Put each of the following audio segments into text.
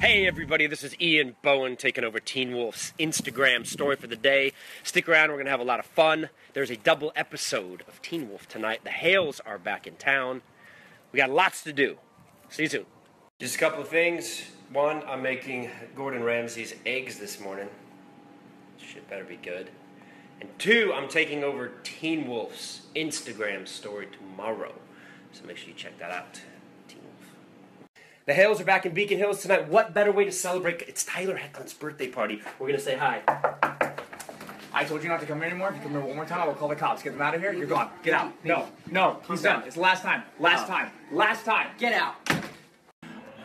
Hey everybody, this is Ian Bohen taking over Teen Wolf's Instagram story for the day. Stick around, we're gonna have a lot of fun. There's a double episode of Teen Wolf tonight. The Hales are back in town. We got lots to do. See you soon. Just a couple of things. One, I'm making Gordon Ramsay's eggs this morning. Shit better be good. And two, I'm taking over Teen Wolf's Instagram story tomorrow. So make sure you check that out. The Hales are back in Beacon Hills tonight. What better way to celebrate? It's Tyler Hoechlin's birthday party. We're gonna say hi. I told you not to come here anymore. If you come here one more time, I will call the cops. Get them out of here. You're gone. Get out. No, no. He's done. It's the last time. Last time. Last time. Get out.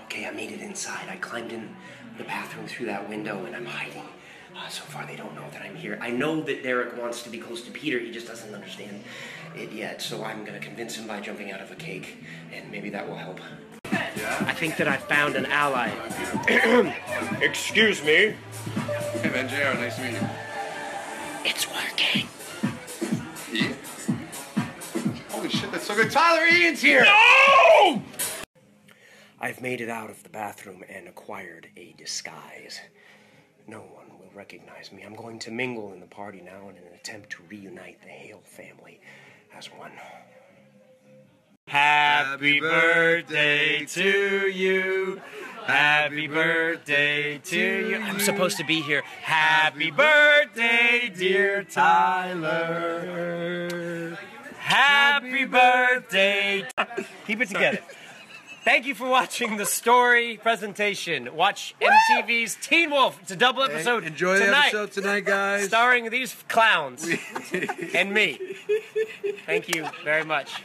Okay, I made it inside. I climbed in the bathroom through that window and I'm hiding. Uh, so far, they don't know that I'm here. I know that Derek wants to be close to Peter. He just doesn't understand it yet. So I'm gonna convince him by jumping out of a cake, and maybe that will help. I think that I found an ally. Excuse me. Hey man, JR, nice to meet you. It's working. Ian? Holy shit, that's so good. Tyler Ian's here! No! I've made it out of the bathroom and acquired a disguise. No one will recognize me. I'm going to mingle in the party now in an attempt to reunite the Hale family as one. Happy birthday to you. Happy birthday to you. I'm supposed to be here. Happy birthday, dear Tyler. Happy birthday. Keep it together. Thank you for watching the story presentation. Watch MTV's Teen Wolf. It's a double episode. Enjoy the tonight, episode tonight, guys. Starring these clowns and me. Thank you very much.